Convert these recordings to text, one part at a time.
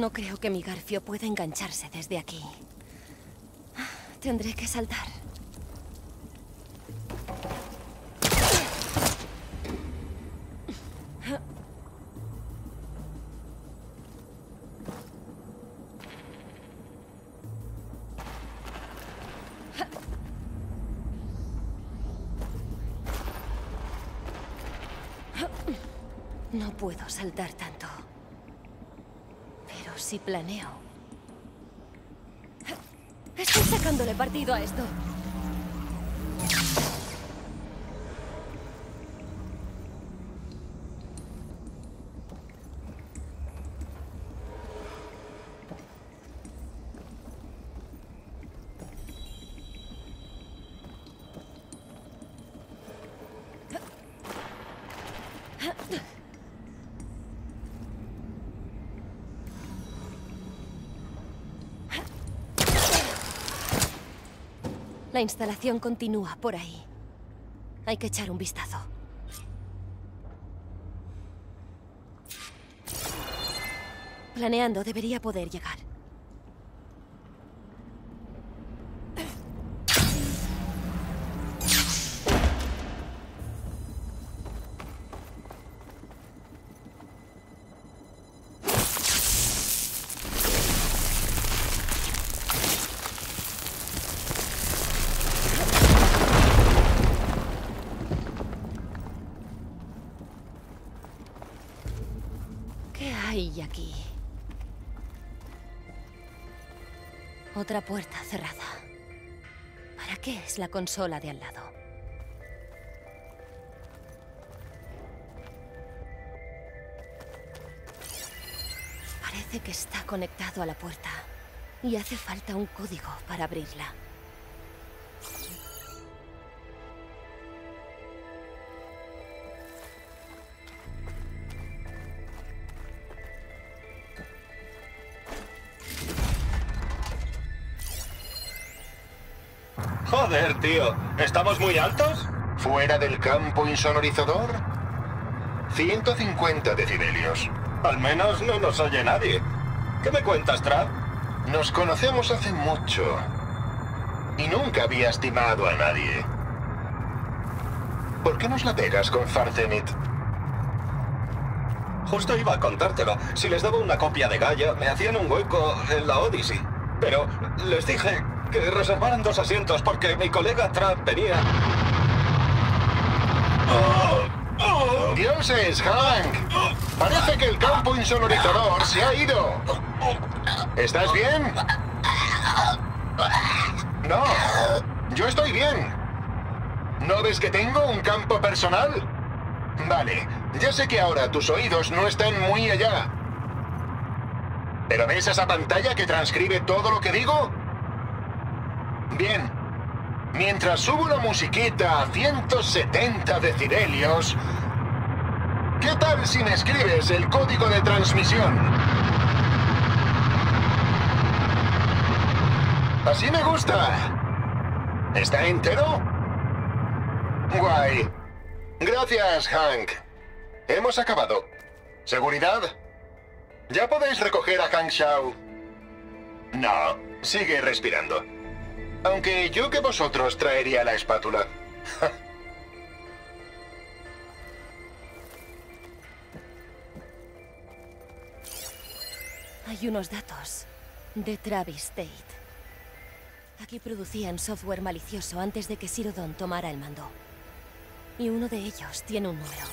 No creo que mi garfio pueda engancharse desde aquí. Tendré que saltar. No puedo saltar tanto. Si planeo... Estoy sacándole partido a esto. La instalación continúa por ahí. Hay que echar un vistazo. Planeando, debería poder llegar. Aquí? Otra puerta cerrada. ¿Para qué es la consola de al lado? Parece que está conectado a la puerta. Y hace falta un código para abrirla. Joder, tío. ¿Estamos muy altos? ¿Fuera del campo insonorizador? 150 decibelios. Al menos no nos oye nadie. ¿Qué me cuentas, Trap? Nos conocemos hace mucho. Y nunca había estimado a nadie. ¿Por qué nos la pegas con Farzenit? Justo iba a contártelo. Si les daba una copia de Gaia, me hacían un hueco en la Odyssey. Pero les dije que reservaran dos asientos porque mi colega Trap venía. ¡Dioses, Hank! Parece que el campo insonorizador se ha ido. ¿Estás bien? No, yo estoy bien. ¿No ves que tengo un campo personal? Vale, ya sé que ahora tus oídos no están muy allá. ¿Pero ves esa pantalla que transcribe todo lo que digo? Bien. Mientras subo la musiquita a 170 decibelios, ¿qué tal si me escribes el código de transmisión? Así me gusta. ¿Está entero? Guay. Gracias, Hank. Hemos acabado. ¿Seguridad? Ya podéis recoger a Hank Shaw. No, sigue respirando. Aunque yo que vosotros traería la espátula. Hay unos datos de Travis Tate. Aquí producían software malicioso antes de que Sirodon tomara el mando. Y uno de ellos tiene un número.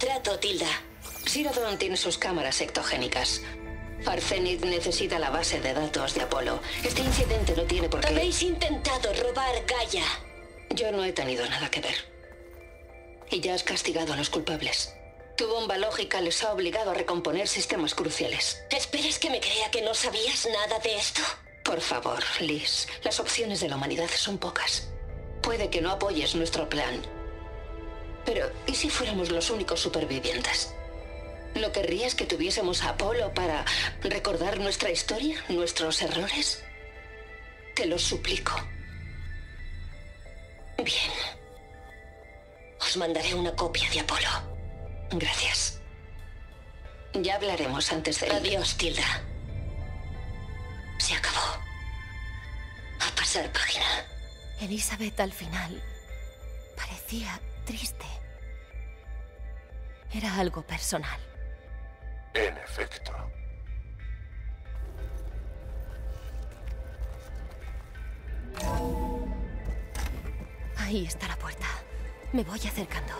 Trato, Tilda. Sirodon tiene sus cámaras ectogénicas. Arzenith necesita la base de datos de Apolo. Este incidente no tiene por qué... Habéis intentado robar Gaia. Yo no he tenido nada que ver. Y ya has castigado a los culpables. Tu bomba lógica les ha obligado a recomponer sistemas cruciales. ¿Esperes que me crea que no sabías nada de esto? Por favor, Liz. Las opciones de la humanidad son pocas. Puede que no apoyes nuestro plan. Pero, ¿y si fuéramos los únicos supervivientes? ¿No querrías que tuviésemos a Apolo para recordar nuestra historia, nuestros errores? Te lo suplico. Bien. Os mandaré una copia de Apolo. Gracias. Ya hablaremos antes de... Adiós, Tilda. Se acabó. A pasar página. Elizabeth al final parecía triste. Era algo personal. En efecto. Ahí está la puerta. Me voy acercando.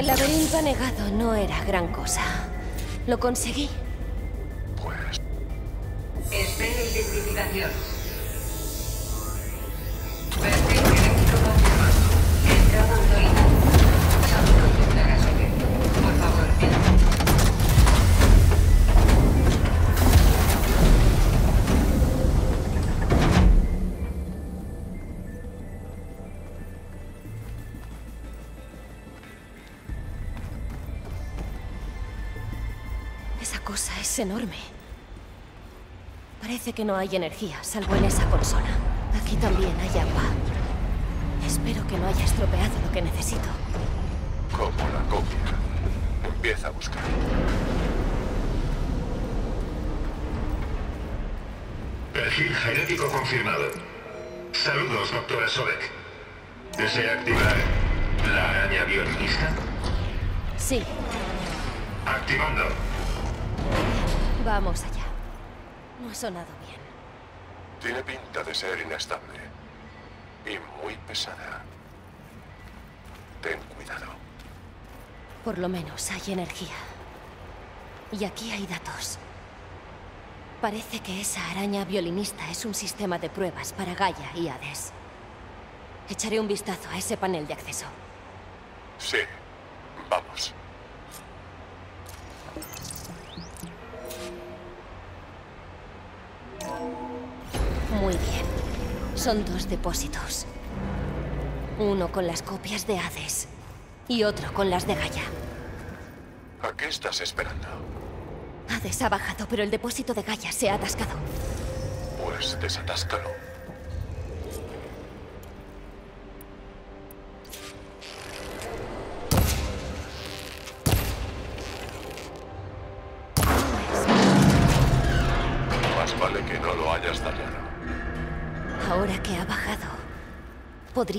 El laberinto anegado no era gran cosa. Lo conseguí. Pues Espere identificación. Cosa es enorme. Parece que no hay energía, salvo en esa consola. Aquí también hay agua. Espero que no haya estropeado lo que necesito. como la copia. Empieza a buscar. Perfil genético confirmado. Saludos, doctora Sobek. ¿Desea activar la araña violinista? Sí, Activando. Vamos allá. No ha sonado bien. Tiene pinta de ser inestable. Y muy pesada. Ten cuidado. Por lo menos hay energía. Y aquí hay datos. Parece que esa araña violinista es un sistema de pruebas para Gaia y Hades. Echaré un vistazo a ese panel de acceso. Sí. Vamos. Muy bien. Son dos depósitos. Uno con las copias de Hades y otro con las de Gaia. ¿A qué estás esperando? Hades ha bajado, pero el depósito de Gaia se ha atascado. Pues desatáscalo.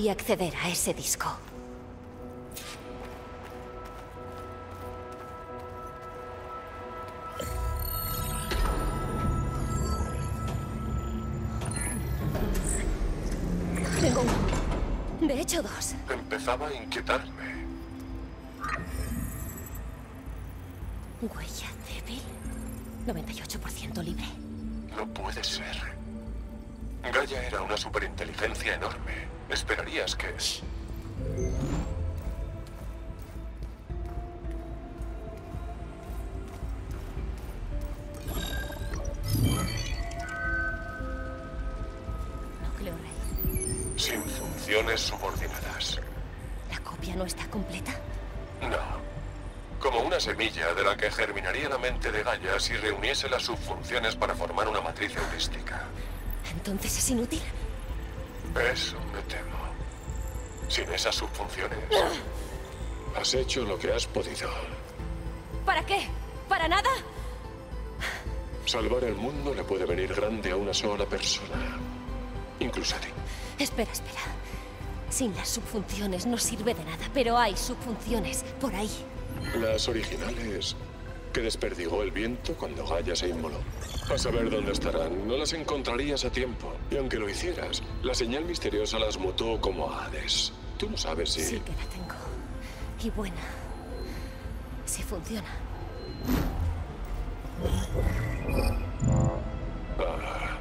Podría acceder a ese disco. Tengo uno. De hecho, dos. Empezaba a inquietarme. Huella débil. 98% libre. No puede ser. Gaia era una superinteligencia enorme. Esperarías que... Núcleo rey. Sin funciones subordinadas. ¿La copia no está completa? No. Como una semilla de la que germinaría la mente de Gaia si reuniese las subfunciones para formar una matriz heurística. Entonces es inútil. Eso me temo. Sin esas subfunciones... Has hecho lo que has podido. ¿Para qué? ¿Para nada? Salvar el mundo le puede venir grande a una sola persona. Incluso a ti. Espera, espera. Sin las subfunciones no sirve de nada, pero hay subfunciones por ahí. Las originales que desperdigó el viento cuando Gaia se inmoló. A saber dónde estarán, no las encontrarías a tiempo. Y aunque lo hicieras, la señal misteriosa las mutó como a Hades. Tú no sabes si... Sí que la tengo. Y buena. Si funciona. Ah.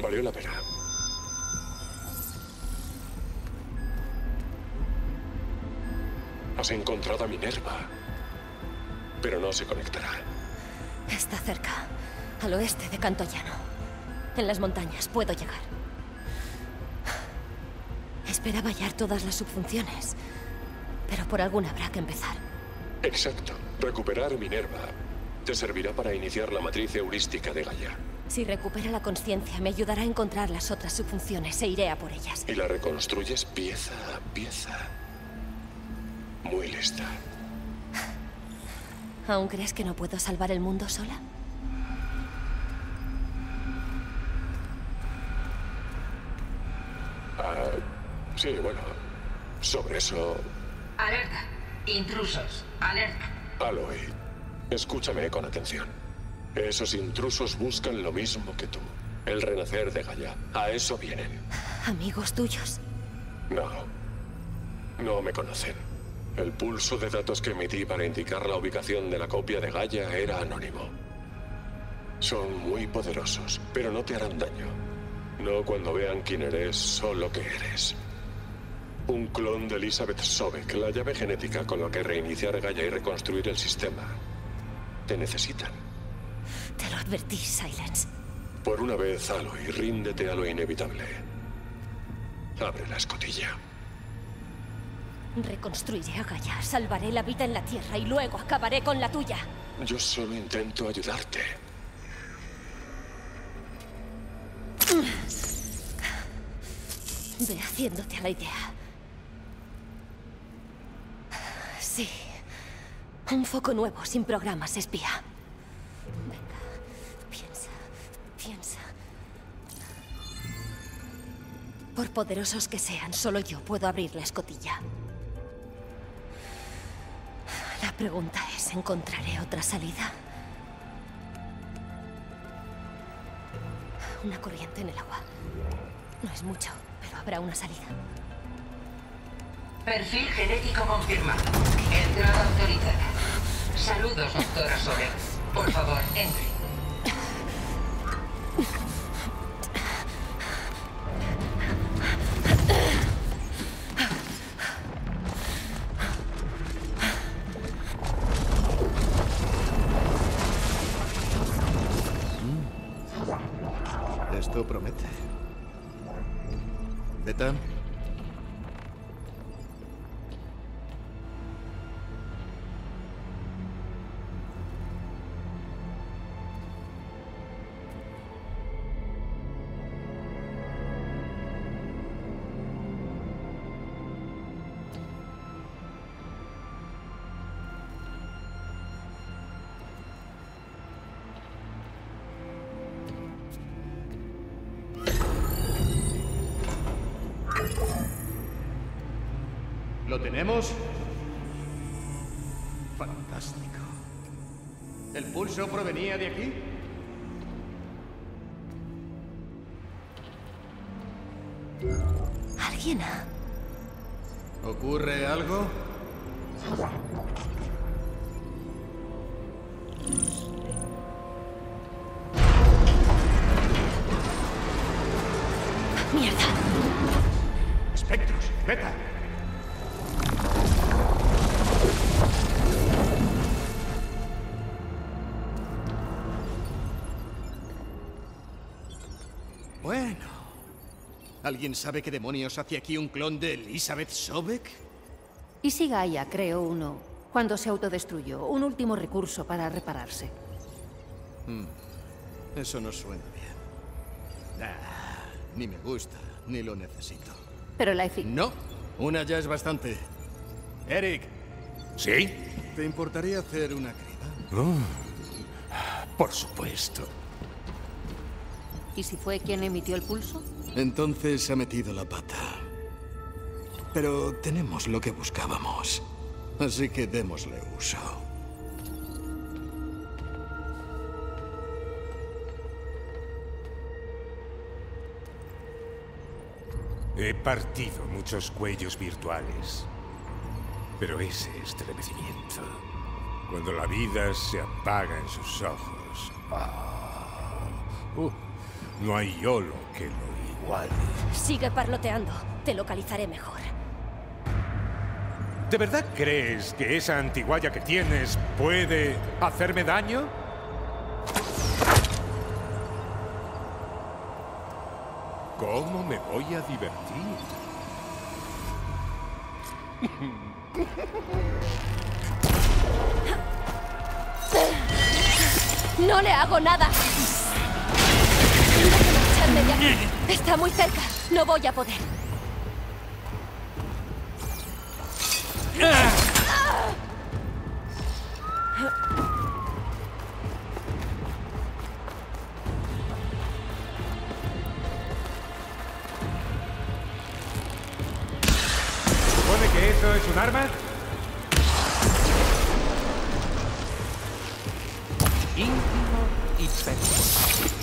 Valió la pena. Has encontrado a Minerva. Pero no se conectará. Está cerca. Al oeste de Cantoyano. En las montañas puedo llegar. Esperaba hallar todas las subfunciones. Pero por alguna habrá que empezar. Exacto. Recuperar Minerva te servirá para iniciar la matriz heurística de Gaia. Si recupera la conciencia, me ayudará a encontrar las otras subfunciones e iré a por ellas. Y la reconstruyes pieza a pieza. Muy lista. ¿Aún crees que no puedo salvar el mundo sola? Ah, sí, bueno. Sobre eso, Alerta. Intrusos. Alerta. Aloy, escúchame con atención. Esos intrusos buscan lo mismo que tú. El renacer de Gaia. A eso vienen. ¿Amigos tuyos? No. No me conocen. El pulso de datos que emití para indicar la ubicación de la copia de Gaia era anónimo. Son muy poderosos, pero no te harán daño. No cuando vean quién eres o lo que eres. Un clon de Elizabeth Sobek, la llave genética con la que reiniciar Gaia y reconstruir el sistema. Te necesitan. Te lo advertí, Silence. Por una vez, Aloy, ríndete a lo inevitable. Abre la escotilla. Reconstruiré a Gaia, salvaré la vida en la Tierra y luego acabaré con la tuya. Yo solo intento ayudarte. Ve haciéndote a la idea. Sí. Un foco nuevo, sin programas espía. Venga, piensa, piensa. Por poderosos que sean, solo yo puedo abrir la escotilla. La pregunta es, ¿encontraré otra salida? Una corriente en el agua. No es mucho, pero habrá una salida. Perfil genético confirmado. Entrada autorizada. Saludos, doctora Soler. Por favor, entre. ¿Lo tenemos? Fantástico. ¿El pulso provenía de aquí? ¿Alguien ha? ¿Ocurre algo? ¿Alguien sabe qué demonios hace aquí un clon de Elizabeth Sobek? Y si Gaia creó uno cuando se autodestruyó, un último recurso para repararse. Eso no suena bien. Ah, ni me gusta, ni lo necesito. Pero la efic... No, una ya es bastante. Eric, ¿Sí? ¿te importaría hacer una criba? Por supuesto. ¿Y si fue quien emitió el pulso? Entonces ha metido la pata. Pero tenemos lo que buscábamos. Así que démosle uso. He partido muchos cuellos virtuales. Pero ese estremecimiento, cuando la vida se apaga en sus ojos. ah, uh, no hay yolo que lo iguale. Sigue parloteando. Te localizaré mejor. ¿De verdad crees que esa antiguaya que tienes puede hacerme daño? ¿Cómo me voy a divertir? ¡No le hago nada! De aquí. Está muy cerca. No voy a poder. ¿Supone que eso es un arma? Íntimo y perfecto.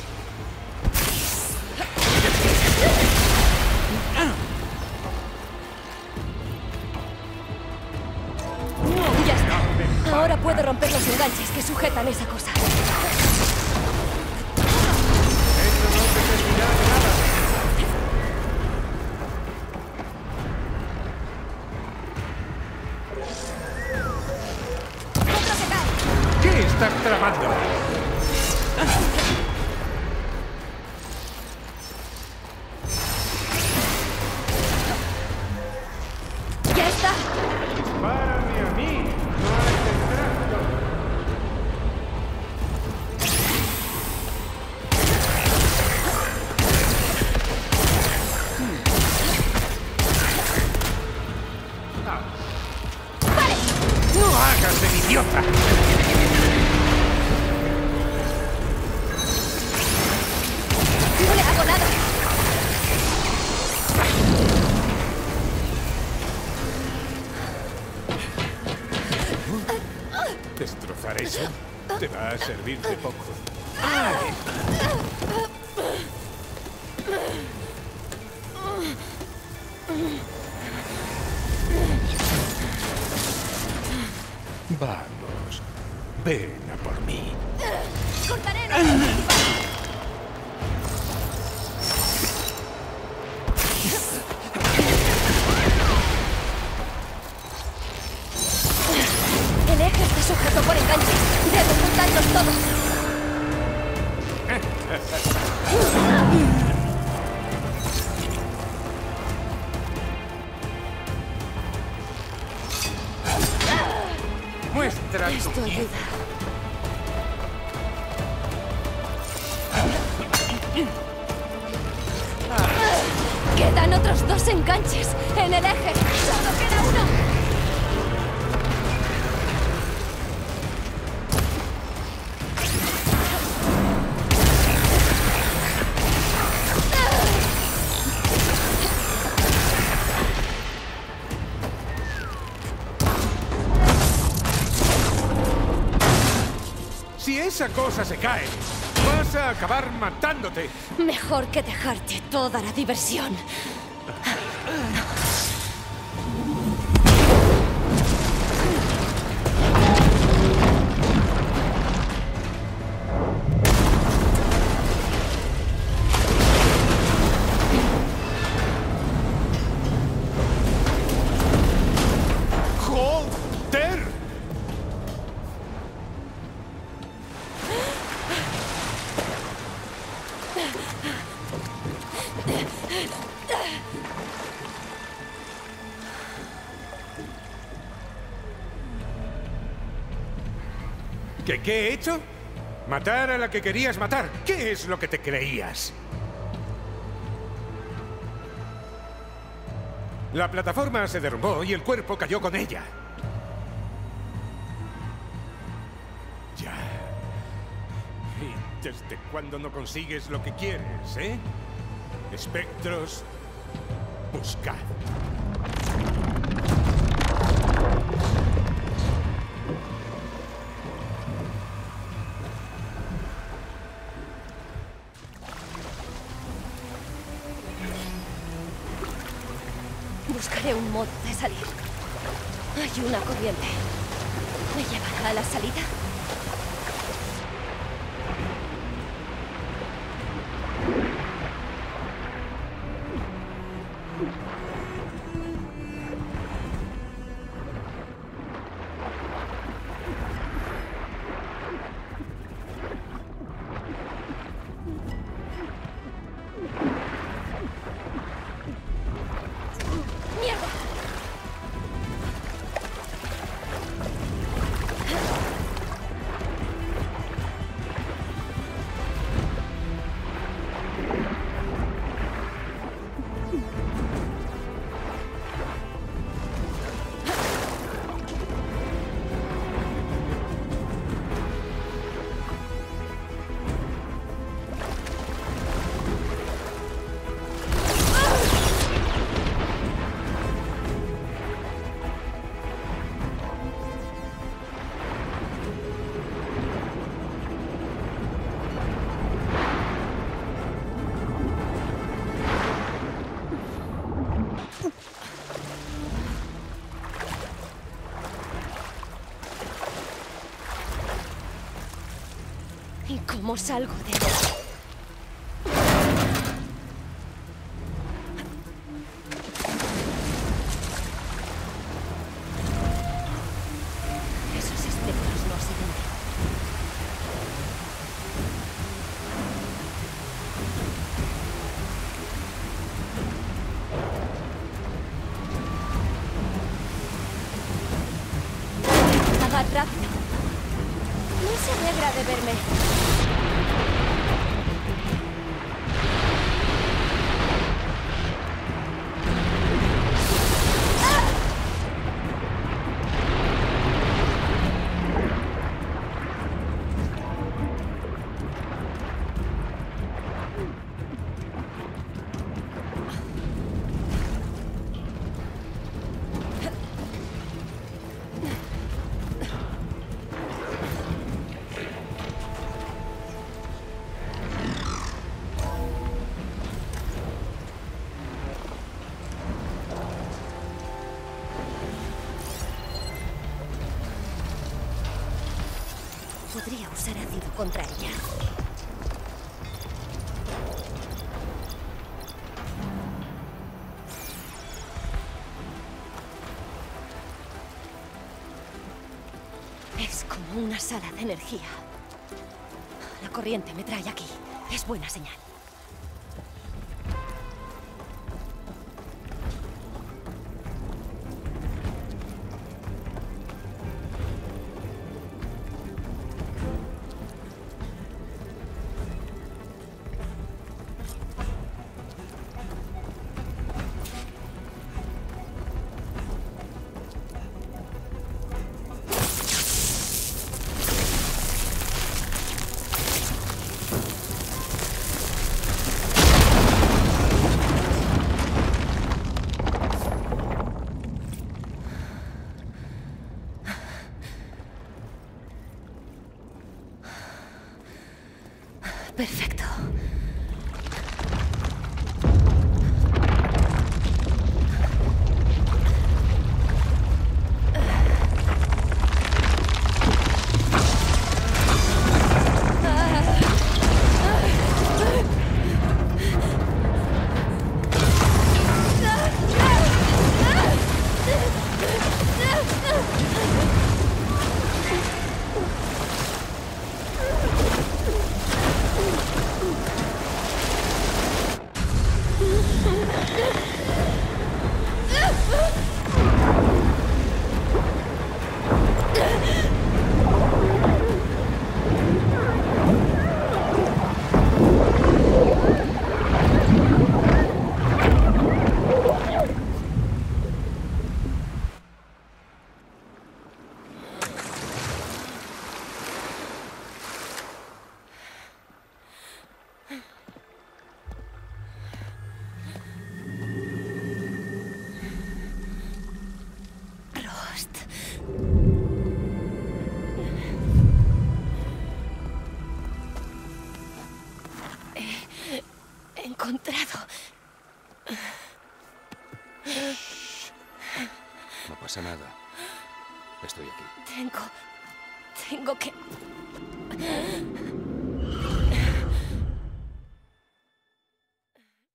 Puedo romper los enganches que sujetan esa cosa. Esa cosa se cae, vas a acabar matándote. Mejor que dejarte toda la diversión. ¿Qué, ¿Qué he hecho? Matar a la que querías matar. ¿Qué es lo que te creías? La plataforma se derrumbó y el cuerpo cayó con ella. Ya. ¿Y desde cuándo no consigues lo que quieres, eh? Espectros, buscad. Hay cómo salgo de aquí? Rápido. No se alegra de verme. Contra ella. Es como una sala de energía. La corriente me trae aquí. Es buena señal. Perfecto.